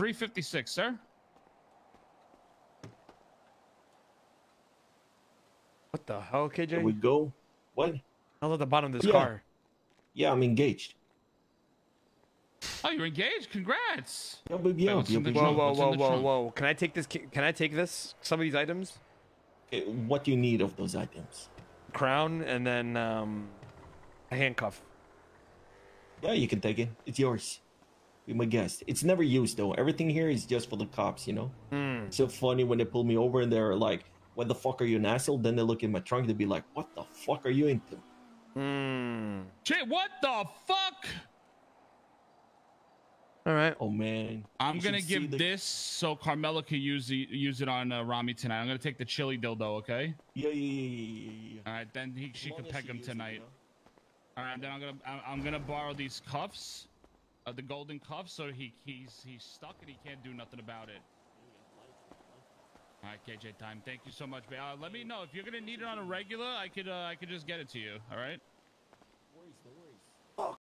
356, sir. What the hell, KJ? There we go. What? I was at the bottom of this Yeah. car. Yeah, I'm engaged. Oh, you're engaged. Congrats. Yeah, baby, yeah, what's yeah, baby. Whoa, whoa, whoa, whoa, whoa! Can I take this? Can I take this? Some of these items, Okay, what do you need of those items? crown, and then um, a handcuff. Yeah, you can take it. It's yours. Be my guest. It's never used though. Everything here is just for the cops, you know. It's so funny when they pull me over and they're like, "What the fuck are you an asshole?" Then they look in my trunk. They be like, "What the fuck are you into?" Hmm. Shit, what the fuck? All right. Oh man, I'm You gonna give the- this so Carmela can use the, use it on uh, Ramee tonight. I'm gonna take the chili dildo, okay? Yeah, yeah, yeah, yeah, yeah, yeah. All right, then he, she As can long as peg she him uses it, tonight. you know? All right, then I'm gonna I'm, I'm gonna borrow these cuffs, uh, the golden cuffs, so he he's he's stuck and he can't do nothing about it. All right, KJ, time. Thank you so much, babe. Uh, let me know if you're gonna need it on a regular. I could uh, I could just get it to you. All right.